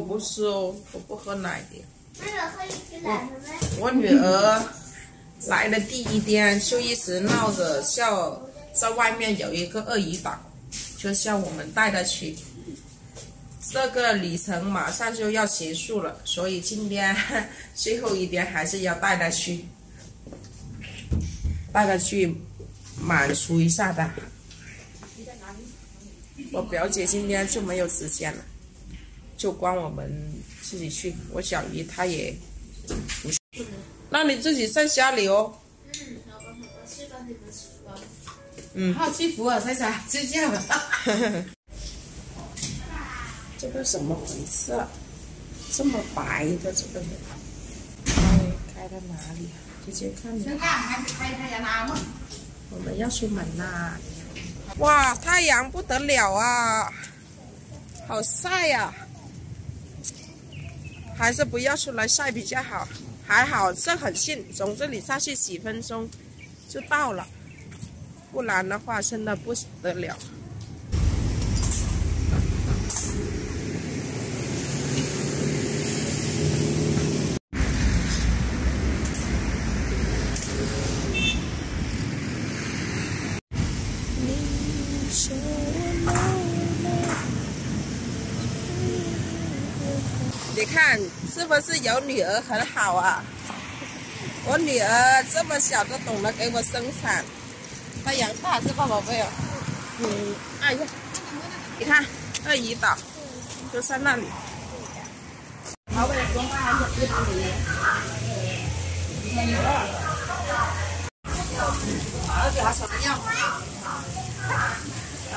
不是哦，我不喝奶的。那个喝一瓶奶？我女儿来的第一天就一直闹着笑，在外面有一个鳄鱼岛，就叫我们带她去。这个旅程马上就要结束了，所以今天 最后一天还是要带她去，带她去满足一下的。我表姐今天就没有时间了，就光我们自己去。我小姨她也不去，那你自己在家里哦。嗯，老公，我去帮你们洗光。嗯，好去扶尔才才睡觉了。这个怎么回事啊？这么白的这个人，开开到哪里啊？姐姐看现你，在还没开太阳拿吗？我们要出门啦！哇，太阳不得了啊，好晒呀、还是不要出来晒比较好。还好这很近，从这里下去几分钟就到了，不然的话真的不得了。你看是不是有女儿很好啊？我女儿这么小都懂得给我生产，太阳大是吧，宝贝儿？嗯，哎呀，你看鳄鱼岛就在那里。好，为了光还是一百里。儿子还什么样？啊，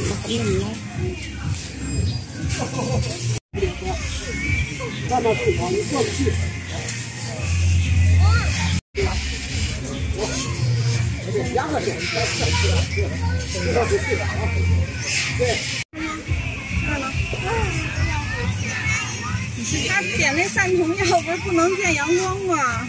吧。连东东那个面呢？让他去往过去。两个点，这个不去了啊。对。他点那散瞳药不是不能见阳光吗？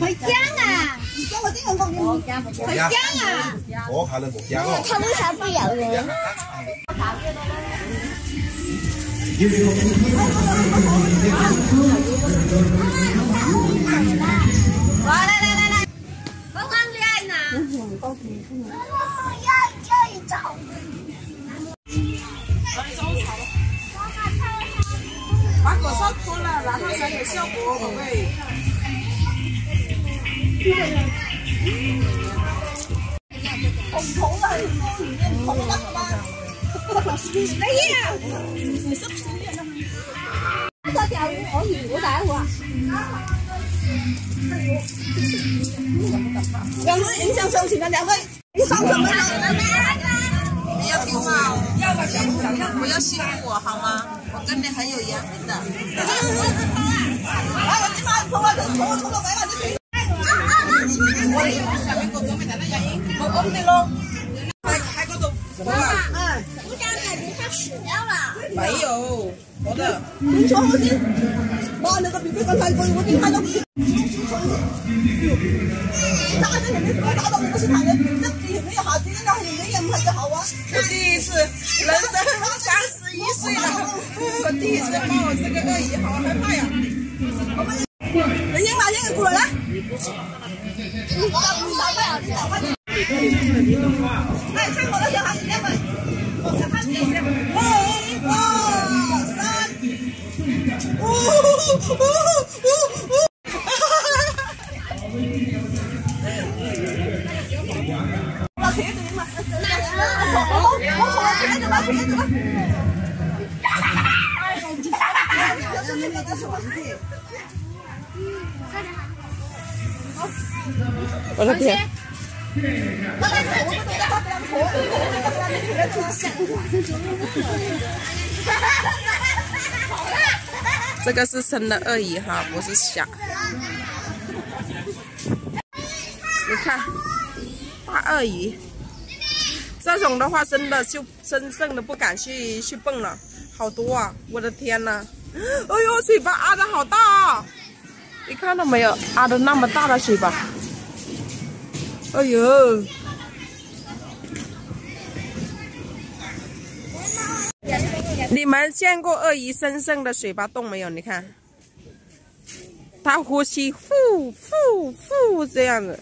回家啊！你跟我这个梦回家啊！我看到不家哦。他为啥不咬人？来来来来来，帮忙练呐！要要一找。把口罩脱了，然后才有效果，宝贝。红头的，红的吗？哎呀，你是不是练的吗？这条鱼可以我打我。两位影响收起的两位，你上什么呢？你要听话哦，不要欺负我好吗？我跟你很有缘分的。哎，你妈拖啊，拖拖拖埋埋啲水。我講你咯，喺喺嗰度。啊，我家感觉它死掉了。没有，我的。你坐好先。妈，你个 B B 咁細個，我點解都打咗人哋打到你不是谈的，这有没有好？今天那有没有很好啊？我第一次，人生三十一岁了，我第一次抱我这个鳄鱼，好害怕呀！我们人家把这个过来。哎，看我的小孩子，那么，我看看你，五、二、三，呜呜呜呜！我我从来没怎么没怎么。哎，这是那是。我的天！这个是生的鳄鱼哈，不是小。你看，大鳄鱼，这种的话真的就真正的不敢去去蹦了，好多啊！我的天呐！哎呦，嘴巴啊的好大啊！你看到没有？啊的那么大的嘴巴。哎呦！你们见过鳄鱼身上的嘴巴动没有？你看，它呼吸呼呼呼这样子。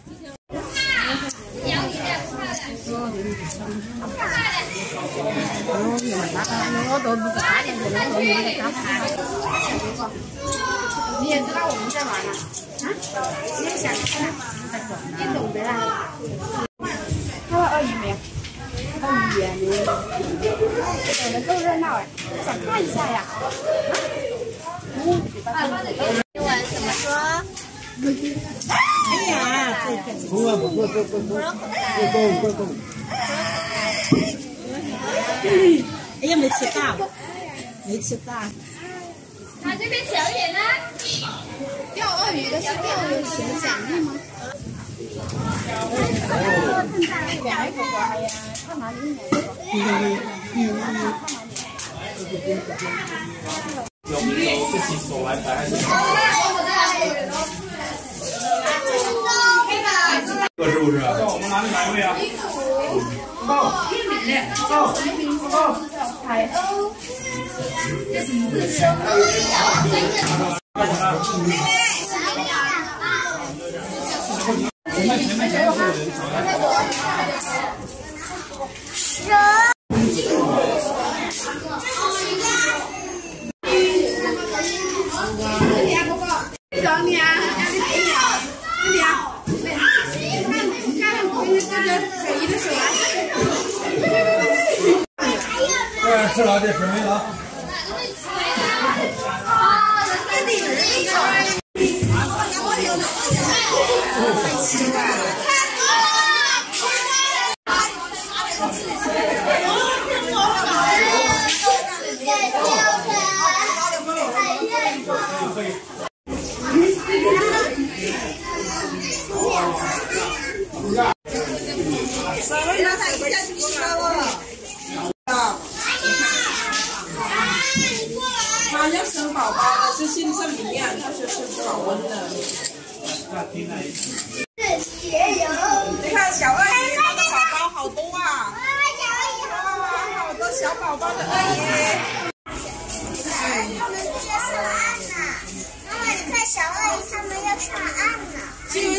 你也知道我们在玩了啊？你也想看？你懂得啦？看到鳄鱼没有？鳄鱼啊，你整的够热闹哎，想看一下呀？英文怎么说？哎呀，这个。不不不不不不，够够够。哎呀，没吃到，没吃到。啊，这边小一点呢。钓鳄鱼的是钓有什么奖励吗？这是不是？到我们哪里哪位啊？哎，吃了这水没了。他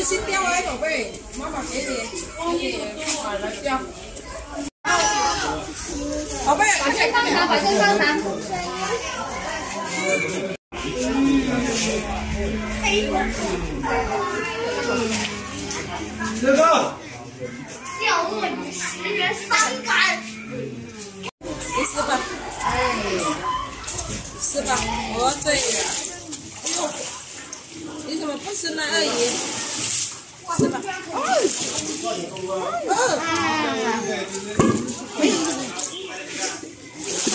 新闻新钓哎，宝贝，妈妈给你，给你买了钓。宝贝，把这放茶，把这放茶。这个。钓鳄鱼十元三杆。你吃吧，哎，吃吧，哦对了，哎呦，xin ai gì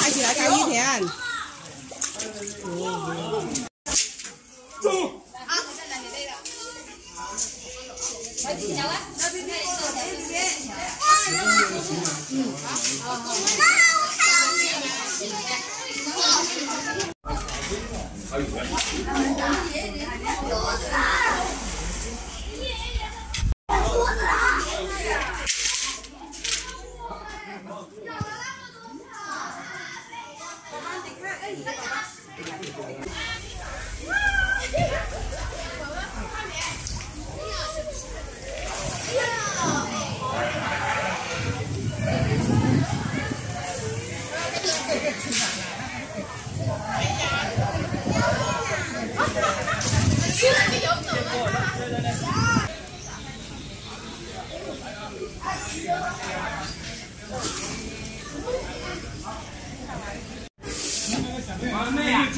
ai chị đã cao như thế anh 啊，卖啊！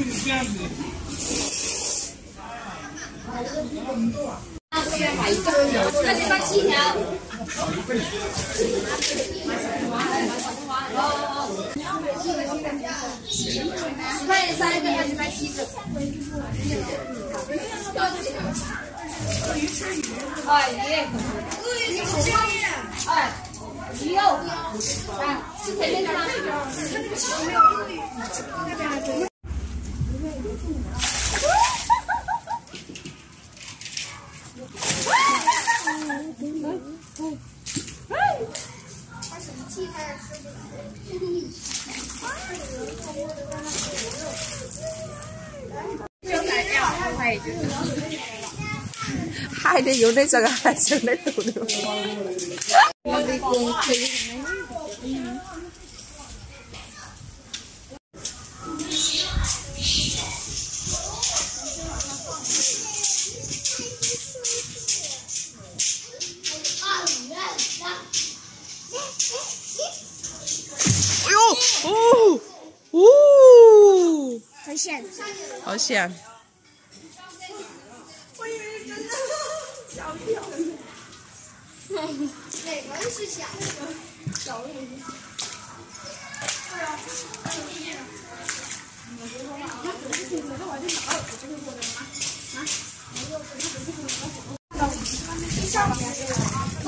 啊，这边买一个，这边七条。好，好，好。十块钱三根，还是买七根？啊，鱼。鱼吃鱼。哎。你要不前面吗那边就他生气不在一还得用那个还是那个工具？我的。嗯。好险，好险。我以为真的。小一点。哪个是小的？小的。啊，有这个。你啊！那有昨天过啊？啊？没，我们下面这个啊，走。